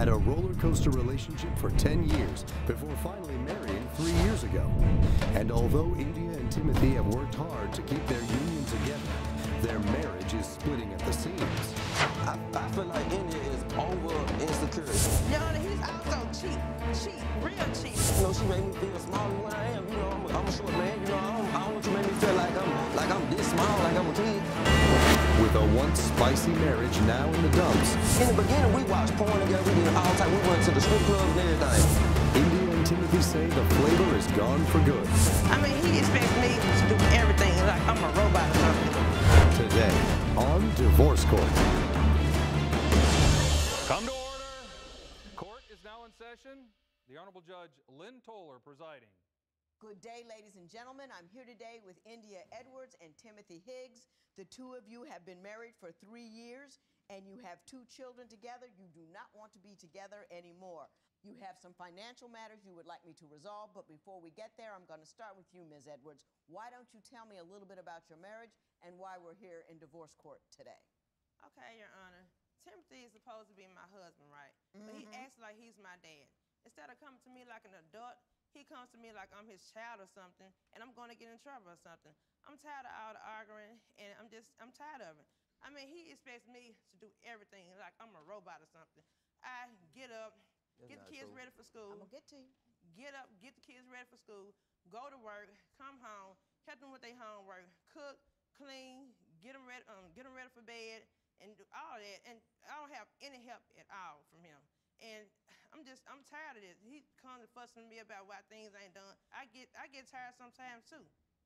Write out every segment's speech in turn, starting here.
had a roller coaster relationship for 10 years before finally marrying three years ago. And although India and Timothy have worked hard to keep their union together, their marriage is splitting at the seams. I, I feel like India is over insecure. Your Honor, he's also cheap. Cheap. Real cheap. You know, she made me feel smaller than I am. You know, I'm a, I'm a short man. You know, I don't, I don't want you to make me feel like I'm like I'm this small, like I'm a kid. With a once spicy marriage now in the dumps, In the beginning, we watched porn together. We did all time. We went to the strip clubs and everything. India and Timothy say the flavor is gone for good. I mean, he expects me to do everything like I'm a robot or something. Today on Divorce Court. Come to order. Court is now in session. The Honorable Judge Lynn Toler presiding. Good day, ladies and gentlemen. I'm here today with India Edwards and Timothy Higgs. The two of you have been married for three years and you have two children together. You do not want to be together anymore. You have some financial matters you would like me to resolve, but before we get there, I'm going to start with you, Ms. Edwards. Why don't you tell me a little bit about your marriage and why we're here in divorce court today? Okay, Your Honor. Timothy is supposed to be my husband, right? But he mm-hmm. acts like he's my dad. Instead of coming to me like an adult, he comes to me like I'm his child or something, and I'm going to get in trouble or something. I'm tired of all the arguing, and I'm just, I'm tired of it. I mean, he expects me to do everything like I'm a robot or something. I get up, That's get the kids true. ready for school, I'm going to get to you. get up, get the kids ready for school, go to work, come home, help them with their homework, cook, clean, get them ready, um, get them ready for bed, and do all that. And I don't have any help at all from him. And I'm just, I'm tired of this. He comes and fussing me about why things ain't done. I get, I get tired sometimes too.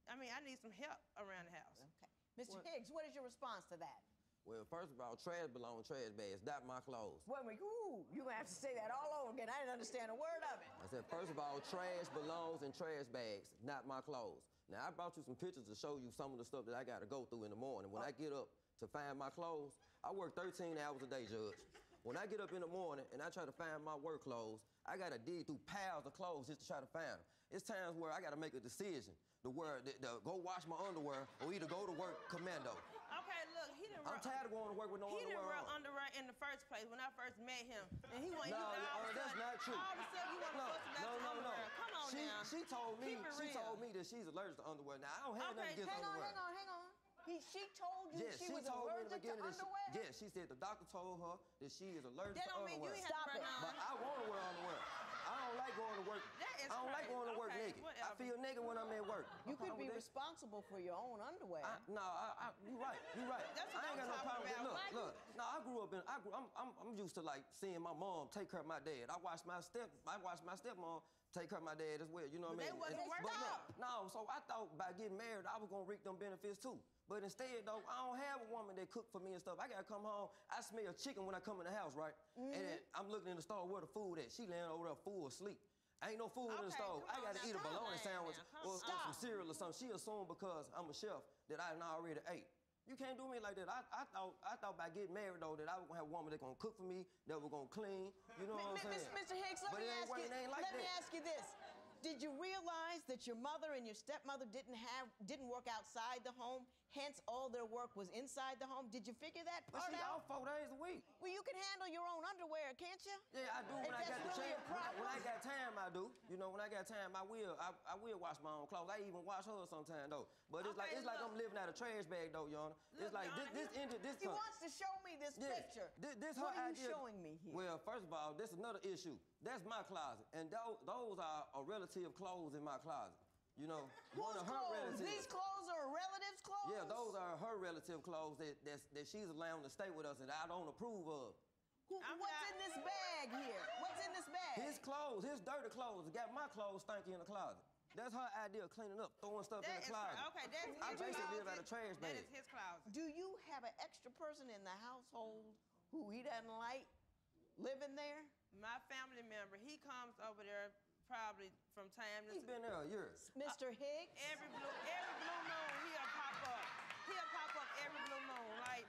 I mean, I need some help around the house. Okay. Mr. What- Higgs, what is your response to that? Well, first of all, trash belong in trash bags, not my clothes. Wait, wait, ooh, you're going to have to say that all over again. I didn't understand a word of it. I said, first of all, trash belongs in trash bags, not my clothes. Now, I brought you some pictures to show you some of the stuff that I got to go through in the morning. When oh. I get up to find my clothes, I work 13 hours a day, Judge. When I get up in the morning and I try to find my work clothes, I got to dig through piles of clothes just to try to find them. It's times where I got to make a decision to where to, to go wash my underwear or either go to work commando. Okay, look, he didn't. I'm tired of going to work with no underwear. He didn't underwear wear on. underwear in the first place when I first met him, and he went. No, he, all Your of a Honor, that's sudden- not true. All of a sudden, you want to no, fuss about no, no, no. underwear. Come on she, now. She told me. She told me that she's allergic to underwear. Now I don't have Okay, nothing against Hang on, hang on, hang on. He, she told you Yes, she, she, was told me in the allergic to beginning that she, underwear? yes, she said the doctor told her that she is allergic That to don't mean you underwear. ain't have Stop to it. But. I want to wear underwear. I don't like going to work. That is I don't like going to work Okay, naked. I feel naked when I'm at work. You could be responsible for your own underwear. I, no, I, I, you right. You're right. That's I what ain't I'm got no talking problem with about. Look, look. No, I grew up in. I grew, I'm, I'm, I'm used to like seeing my mom take care of my dad. I watched my step. I watched my stepmom take care of my dad as well. You know what I they mean? wasn't And- working. but look, no, so I thought by getting married, I was gonna reap them benefits too. But instead, though, I don't have a woman that cook for me and stuff. I gotta come home. I smell chicken when I come in the house, right? And then I'm looking in the store where the food at. She laying over there full asleep. Ain't no food in the store. I gotta now, eat a bologna sandwich now, or, or some cereal or something. She assumed because I'm a chef that I already ate. You can't do me like that. I, I thought I thought by getting married though that I was gonna have a woman that gonna cook for me, that was gonna clean. You know what I'm saying? Mr. Higgs, let But me ask you. like let me ask you this: Did you realize that your mother and your stepmother didn't have didn't work outside the home? Hence, all their work was inside the home. Did you figure that part she out? four days a week. Well, you can handle your own underwear, can't you? Yeah, I do If when I got the really chance. When I, when I got time, I do. You know, when I got time, I will. I, I will wash my own clothes. I even wash hers sometimes though. But it's like Okay, it's like. I'm living out a trash bag though, Your Honor. Look, It's like Your this Honor, this engine this. He wants to show me this picture. This, this what her are you idea. showing me here? Well, first of all, this is another issue. That's my closet, and those, those are a relative clothes in my closet. You know, one of her clothes? relatives. These clothes are relatives' clothes. Yeah, those are her relative clothes that that's, that she's allowed to stay with us, and I don't approve of. Who, what's not- in this bag here? What's in this bag? His clothes, his dirty clothes, got my clothes stinky in the closet. That's her idea of cleaning up, throwing stuff in the closet. okay. That's I his basically live out closet. of trash That bag. is his closet. Do you have an extra person in the household who he doesn't like living there? My family member, he comes over there probably from time to time. He's been there a year. Mr. Higgs? Every blue, every blue moon, he'll pop up. He'll pop up every blue moon, like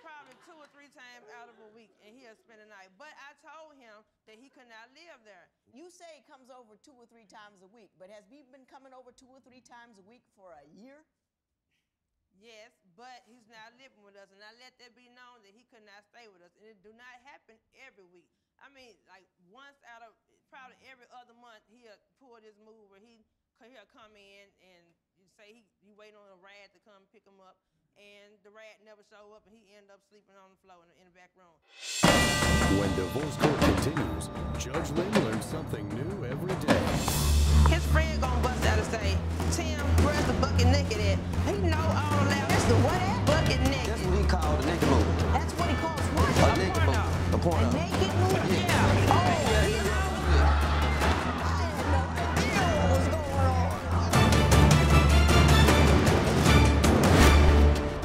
probably two or three times out of a week, and he'll spend the night. But I told him that he could not live there. You say he comes over two or three times a week, but has he been coming over two or three times a week for a year? Yes, but he's not living with us, and I let that be known that he could not stay with us, and it do not happen every week. I mean, like once out of probably every other month, he'll pull this move where he he'll come in and you say he you wait on a rat to come pick him up, and the rat never show up, and he end up sleeping on the floor in the, in the back room. When divorce court continues, Judge Lynn learns something new every day. His friend gonna bust out and say, Tim, where's the bucket naked at? He know all that. Where's the what at? Bucket naked. That's what he called a naked movie. That's what he calls what? A naked porno. movie. A porno. A naked movie? Yeah. Oh, Yeah, he he know. yeah. I had no idea what was going on.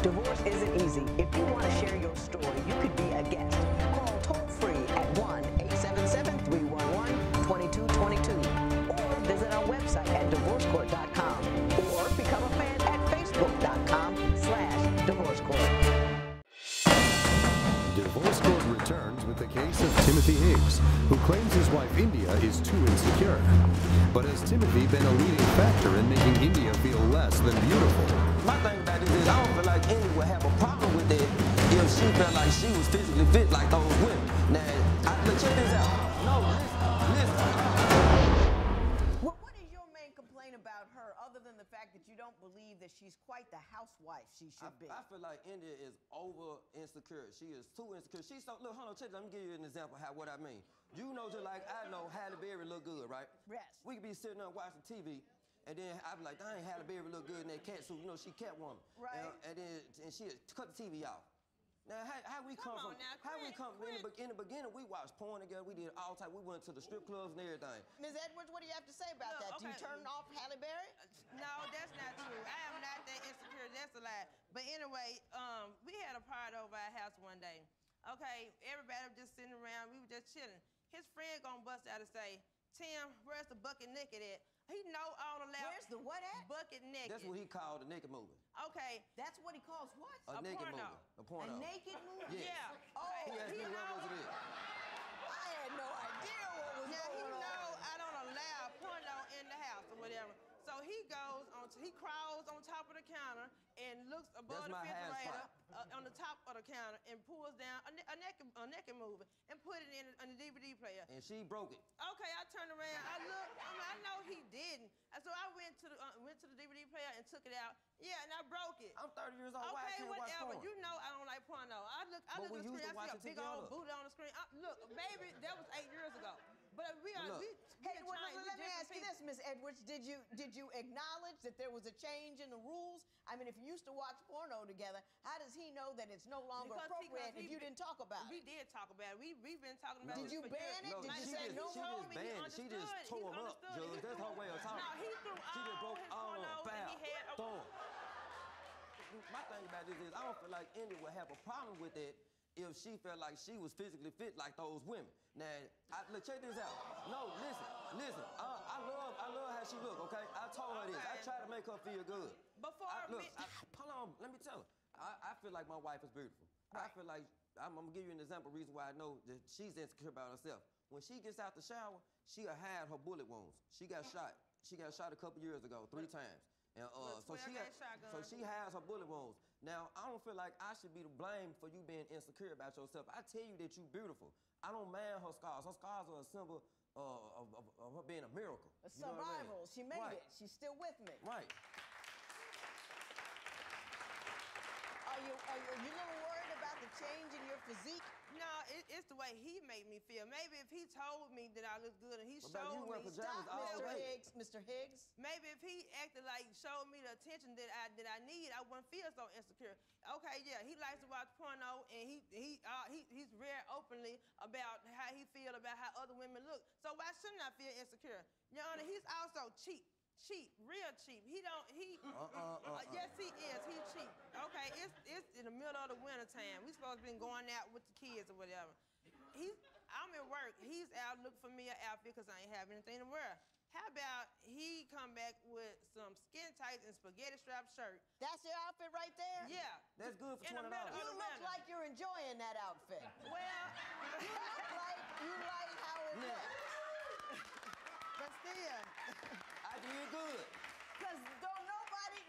Divorce isn't easy. If you want to share your story, you could be a guest. Call toll free at 1 877 311 2222 or visit our website at divorcecourt.com or become a fan at facebook.com slash divorcecourt. Divorce Court returns with the case of Timothy Higgs, who claims his wife India is too insecure. But has Timothy been a leading factor in making India feel less than beautiful? My thing about this is I don't feel like India would have a problem with it if she felt like she was physically fit like those women. Now, I, look, check this out. No, listen, listen. That she's quite the housewife she I, should be? I feel like India is over insecure. She is too insecure. She's so look, hold on, check. Let me give you an example of how what I mean. You know, just like I know, Halle Berry look good, right? Yes. We could be sitting there watching TV, and then I'd be like, dang, Halle Berry look good in that cat suit. You know, she Catwoman. Right. And, and then and she cut the TV off. Now, how, how we Come come, on from? now, how we quit, come in the, in the beginning? We watched porn together. We did all type. We went to the strip clubs and everything. Ms. Edwards, what do you have to say about Look, that? Do you turn off Halle Berry? No, that's not true. I am not that insecure. That's a lie. But anyway, um, we had a party over our house one day. Okay, everybody was just sitting around. We were just chilling. His friend gonna bust out and say, Tim, where's the bucket naked at? He know all the loud. Where's the what at? Bucket naked. That's what he called a naked movie. Okay. That's what he calls what? A, A naked porno. movie. A porno. A naked movie? Yes. Yeah. Oh, He asked me he what was it is. I had no idea what was Now he going know. I don't allow porno in the house or whatever. So he goes on, he crawls on top of the counter and looks above That's the my hand refrigerator spot. Uh, on the top of the counter and pulls down a, ne- a naked a naked movie and put it in on the DVD player. And she broke it. Okay, I turned around. I looked. I, mean, I know he didn't. And so I went to the uh, went to the DVD player and took it out. Yeah, and I broke it. I'm 30 years old. Why I Okay, can't watch whatever. porn? You know I don't like porno. I look, I But look at the screen. I see a big old booty on the screen. I, look, baby, that was eight years ago. But we are. look. we, Hey, we well, changed. Let me different ask you this, Miss Edwards. Did you did you acknowledge that there was a change in the rules? I mean, if you used to watch porno together, how does he know that it's no longer Because appropriate because if he- you didn't talk about We it? did talk about it. We we've been talking about Did it you for ban years. it? No, Did you say just, no? she told just me he banned. She just tore him up, understood. Judge. That's threw- her way of talking. No, he threw She just all broke his all of them. and he had a- Thumb. My thing about this is I don't feel like India would have a problem with that if she felt like she was physically fit like those women. Now, I, look, check this out. No, listen, listen. I, I love, I love how she look. Okay, I told her this. I Okay. try to make her feel good. Before I, look, I, hold on. Let me tell her. I, I feel like my wife is beautiful. I feel like I'm, I'm gonna give you an example. Reason why I know that she's insecure about herself. When she gets out the shower, she'll hide her bullet wounds. She got shot. She got shot a couple years ago, three times. And uh, so she 12 got, so she has her bullet wounds. Now I don't feel like I should be to blame for you being insecure about yourself. I tell you that you're beautiful. I don't mind her scars. Her scars are a symbol uh, of, of, of her being a miracle. A You know I mean? survival. She made Right. it. She's still with me. Right. Are you are you, are you a little worried about the change in your physique? No, it, it's the way he made me feel. Maybe if he told me that I looked good and he What about you showed me, Stop, all Mr. Higgs. Mr. Higgs. maybe if he acted like showed me the attention that I that I need, I wouldn't feel so insecure. Okay, yeah, he likes to watch porno and he he uh, he he's very openly about how he feel about how other women look. So why shouldn't I feel insecure? Your Honor, he's also cheap. Cheap, real cheap. He don't. He. Uh, uh, uh, yes, he is. He cheap. Okay, it's it's in the middle of the winter time. We supposed to be going out with the kids or whatever. He's. I'm at work. He's out looking for me an outfit because I ain't have anything to wear. How about he come back with some skin tights and spaghetti strap shirt? That's your outfit right there? Yeah. That's good for In the twenty middle dollars. You look winter. like you're enjoying that outfit. Well, You look like you like how it Yeah. looks. but still. I did good. Cause don't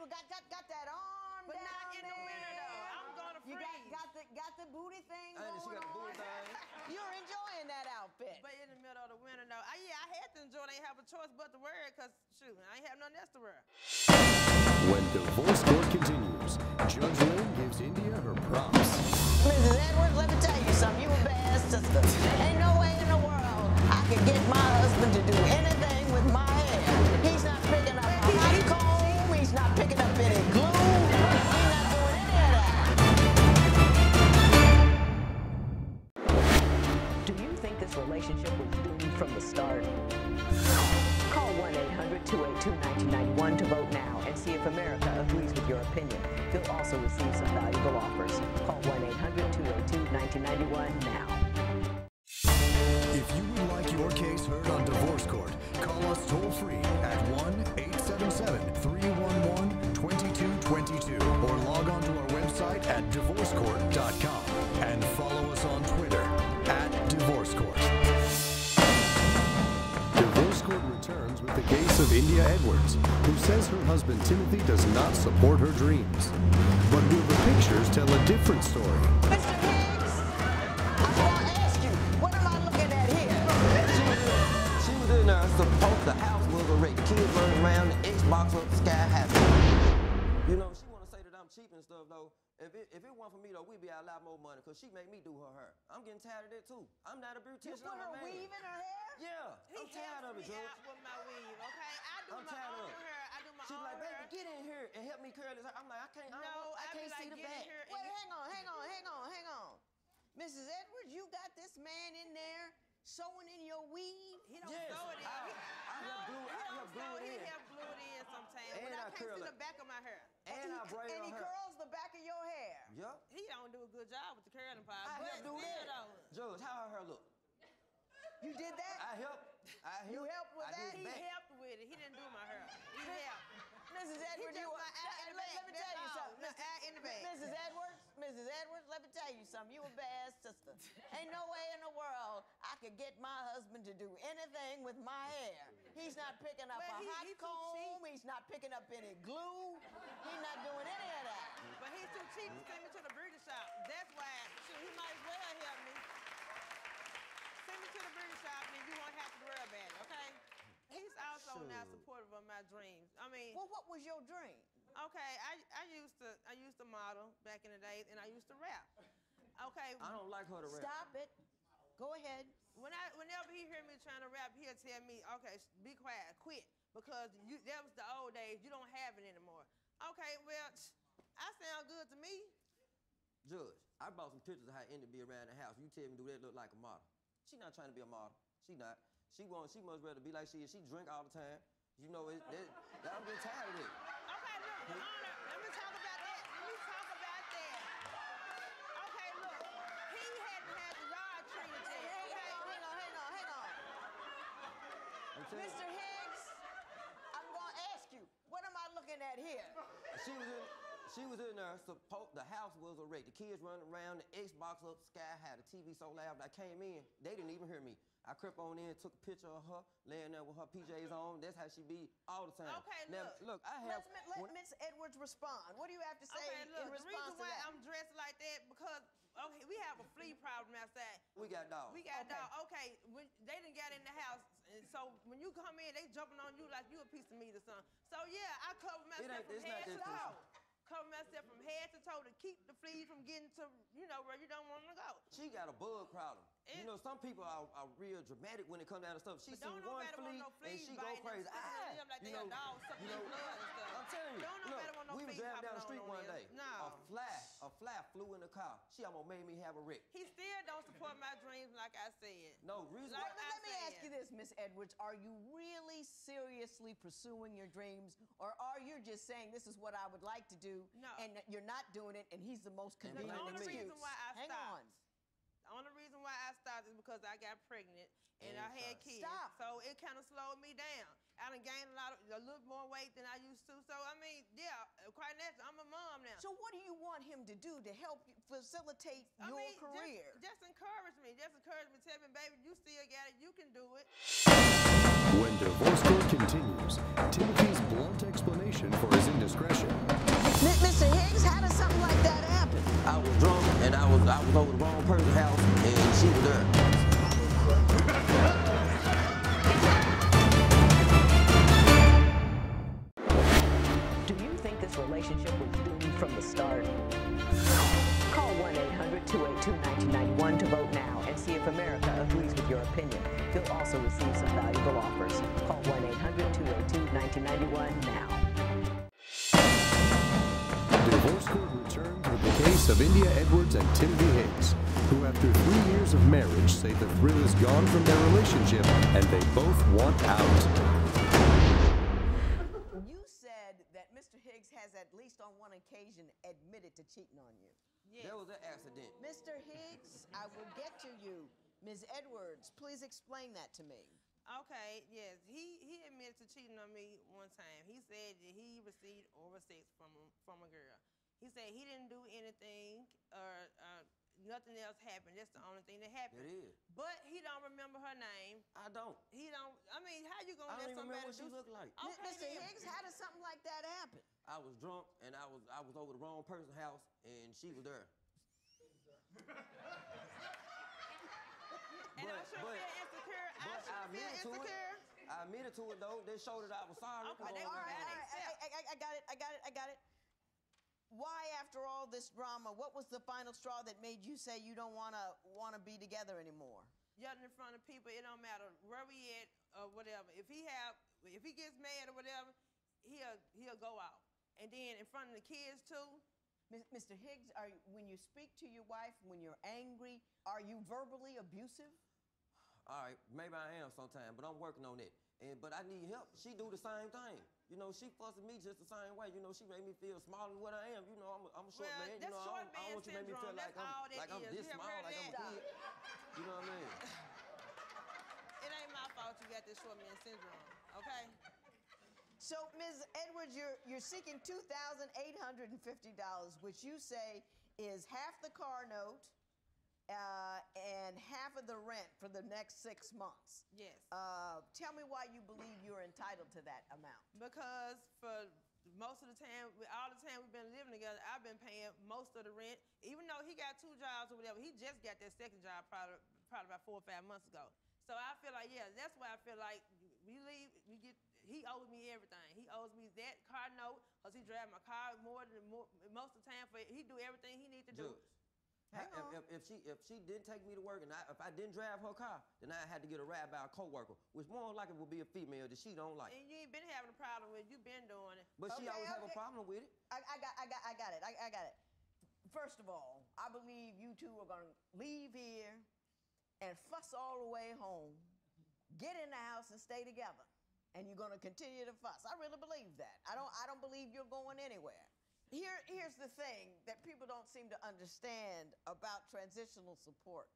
nobody got got got that arm But down not in the winter, though. I'm gonna You got got the got the booty thing I going she got the booty thing. You're enjoying that outfit. But in the middle of the winter, though, I, yeah, I had to enjoy. it. I ain't have a choice but to wear it, cause shoot, I ain't have nothing else to wear. When divorce court continues, Judge Lynn gives India her props. Mrs. Edwards, let me tell you something. You a bad sister. Ain't no way in the world I could get my husband to do anything with my hair. He's not picking up not picking up any glue. He's not doing any of that. Do you think this relationship was doomed from the start? Call 1-800-282-1991 to vote now and see if America agrees with your opinion. You'll also receive some valuable offers. Call 1-800-282-1991 now. If you would like your case heard on divorce court, call us toll free at 1 divorcecourt.com and follow us on Twitter at Divorce Court. Divorce Court returns with the case of India Edwards, who says her husband Timothy does not support her dreams. But will the pictures tell a different story? Mr. Higgs, I want to ask you, what am I looking at here? She was in there supposed the house was a wreck. Kids running around, the Xbox up, the sky happy. You know, she wanna say that I'm cheap and stuff though. If it, if it weren't for me though, we'd be out a lot more money because she make me do her hair. I'm getting tired of that too. I'm not a You beautician. put I'm her a man. weave in her hair? Yeah, He I'm tired of it, George. out with my weave, okay? I do I'm my tired own of it. hair. I do my She's own like, baby, hair. get in here and help me curl this hair. I'm like, I can't. I, no, don't, I I can't like, see the back. Wait, hang on, hang on, hang on, hang on. Mrs. Edwards, you got this man in there sewing in your weave? He don't Yes, sew it in. I- He- I no, help glue- I don't help glue sew it He in. help glue it in sometimes. And but I I can't curl see it. the back of my hair. And I braid and her he hair. curls the back of your hair. Yup. He don't do a good job with the curling part. I but help do still that. though, Judge, how her hair look? You did that? I helped. I help. You helped with I that? He back. helped with it. He didn't do my hair. He helped. Mrs. Edwards, you my eye in the let, let me tell you something. My Mrs. eye in the back. Mrs. Edwards, Mrs. Edwards, let me tell you something. You a bad sister. Ain't no way in the world I could get my husband to do anything with my hair. He's not picking up Well, a he- hot he too comb. He's not picking up any glue. He's not doing any of that. But he's too cheap to send me to the beauty shop. That's why. Shoot, he might as well help me. Send me to the beauty shop, and you won't have to worry about it. Okay? He's also not Shoot. supportive of my dreams. I mean, Well, what was your dream? okay, I, I used to I used to model back in the days, and I used to rap. Okay, I don't like her to rap. Stop it. Go ahead. when I whenever he hear me trying to rap, he'll tell me, okay, be quiet, quit, because you that was the old days. You don't have it anymore. Okay, well, I sound good to me. Judge, I brought some pictures of how Indy be around the house. You tell me do that look like a model? She not trying to be a model. She not. She want. She much rather be like she is. She drink all the time. You know it. That, that I'm getting tired of it. Okay, look, Your Honor, let me talk about that. Let me talk about that. Okay, look, he hadn't had the yard treated yet. Hang Okay, on, hang on, hang on, hang on. Mr. Higgs, I'm going to ask you, what am I looking at here? She was in. She was in there. Suppo- the house was a wreck. The kids running around. The Xbox up sky high. The TV so loud. I came in. They didn't even hear me. I crept on in, took a picture of her laying there with her PJs on. That's how she be all the time. Okay, now, look. look. I have. Let's, let Miss Edwards respond. What do you have to say okay, look, in the reason why? I'm dressed like that because okay, we have a flea problem outside. we got dogs. We got Okay. dog. Okay, when they didn't get in the house, and so when you come in, they jumping on you like you a piece of meat or something. So yeah, I cover myself ain't- from head to toe. Cover myself from head to toe to keep the fleas from getting to you know where you don't want them to go. She got a bug problem. you know, some people are, are real dramatic when it comes down to stuff. She But see one flea want no and she go crazy. them, Ah, sticking them like you know, dog you know, blood and stuff. I'm telling you. Don't look, want no we was driving down the street on one day. No. A fly, a fly flew in the car. She almost made me have a wreck. He still don't support my dreams, like I said. No reason Like why. I Let me ask said. you Edwards. Are you really seriously pursuing your dreams, or are you just saying this is what I would like to do, No. and you're not doing it, and he's the most convenient blame only excuse? reason why I Hang stopped. on. The only reason why I stopped is because I got pregnant and And I had stop. kids. Stop. So it kind of slowed me down. I done gained a lot of, a little more weight than I used to. So I mean, yeah, quite naturally, I'm a mom now. So what do you want him to do to help you facilitate I your mean, career? Just, just encourage me. Just encourage me. Tell me, baby, you still got it. You can do it. When divorce court continues, Timothy's blunt explanation for his indiscretion. Mr. Higgs, how does something like that happen? I was drunk and I was I was over the wrong person's Edwards and Timothy Higgs, who after three years of marriage say the thrill is gone from their relationship and they both want out. You said that Mr. Higgs has at least on one occasion admitted to cheating on you. Yes. That was an accident. Mr. Higgs, I will get to you. Ms. Edwards, please explain that to me. Okay, yes. He he admitted to cheating on me one time. He said that he received oral sex from a- from a girl. He said he didn't do anything or uh, nothing else happened. That's the only thing that happened. It is. But he don't remember her name. I don't. He don't. I mean, how you gonna I let don't even somebody remember what she do? looked like. Okay, Mr. then. Higgs, how does something like that happen? I was drunk and I was I was over the wrong person's house and she was there. And I But- should but- feel insecure. I But I should feel admitted to insecure. it. I admitted to it though. They showed that I was sorry. Okay, they- all right, all right. I, I, I- I got it, I got it, I got it. Why, after all this drama, what was the final straw that made you say you don't wanna wanna be together anymore? yelling in front of people. It don't matter where we at or whatever. If he have, if he gets mad or whatever, he'll he'll go out. And then in front of the kids too. Mr. Higgs, are you, when you speak to your wife, when you're angry, are you verbally abusive? All right, maybe I am sometimes, but I'm working on it. And but I need help. She do the same thing. You know, she fuss at me just the same way. You know, she make me feel smaller than what I am. You know, I'm a, I'm a short Well, man. You that's know, I don't, I don't want you to make me feel like I'm like I'm this small, like I'm a kid. You know what I mean? It ain't my fault you got this short man syndrome. Okay. So, Ms. Edwards, you're you're seeking two thousand eight hundred and fifty dollars, which you say is half the car note uh, and half of the rent for the next six months. Yes. Uh, tell me why you believe you're entitled to that amount. Because for most of the time, all the time we've been living together, I've been paying most of the rent. Even though he got two jobs or whatever, he just got that second job probably, probably about four or five months ago. So I feel like, yeah, that's why I feel like we leave, we get, he owes me everything. He owes me that car note, because he drive my car more than, more, most of the time, for he do everything he need to do. Judge. Hang if, on. if, if she if she didn't take me to work and I, if I didn't drive her car, then I had to get a ride by a coworker, which more likely would be a female that she don't like. And you ain't been having a problem with, you been doing it. But she Okay, always have a problem with it. I, I got, I got, I got it. I, I got it. First of all, I believe you two are gonna leave here and fuss all the way home, get in the house and stay together, and you're gonna continue to fuss. I really believe that. I don't, I don't believe you're going anywhere. Here, here's the thing that people don't seem to understand about transitional support.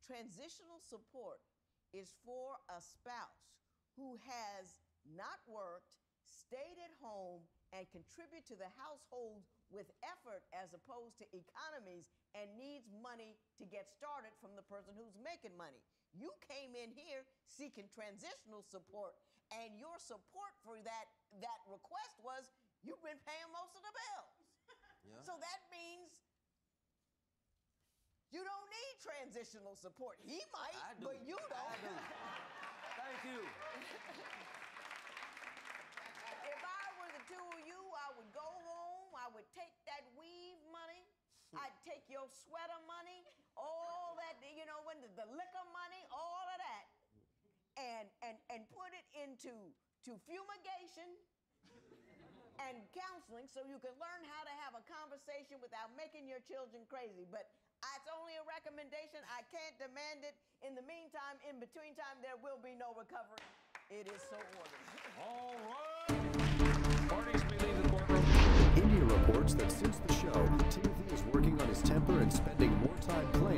Transitional support is for a spouse who has not worked, stayed at home, and contribute to the household with effort as opposed to economies and needs money to get started from the person who's making money. You came in here seeking transitional support, and your support for that, that request was you've been paying most of the bills. Yeah. So that means you don't need transitional support. He might, do. but you don't. I do. Thank you. If I were the two of you, I would go home. I would take that weave money. I'd take your sweater money, all that, you know, when the, the liquor money, all of that, and and and put it into to fumigation and counseling so you can learn how to have a conversation without making your children crazy. But it's only a recommendation. I can't demand it. In the meantime, in between time, there will be no recovery. It is so ordered. All right. Parties may leave the courtroom. India reports that since the show, Timothy is working on his temper and spending more time playing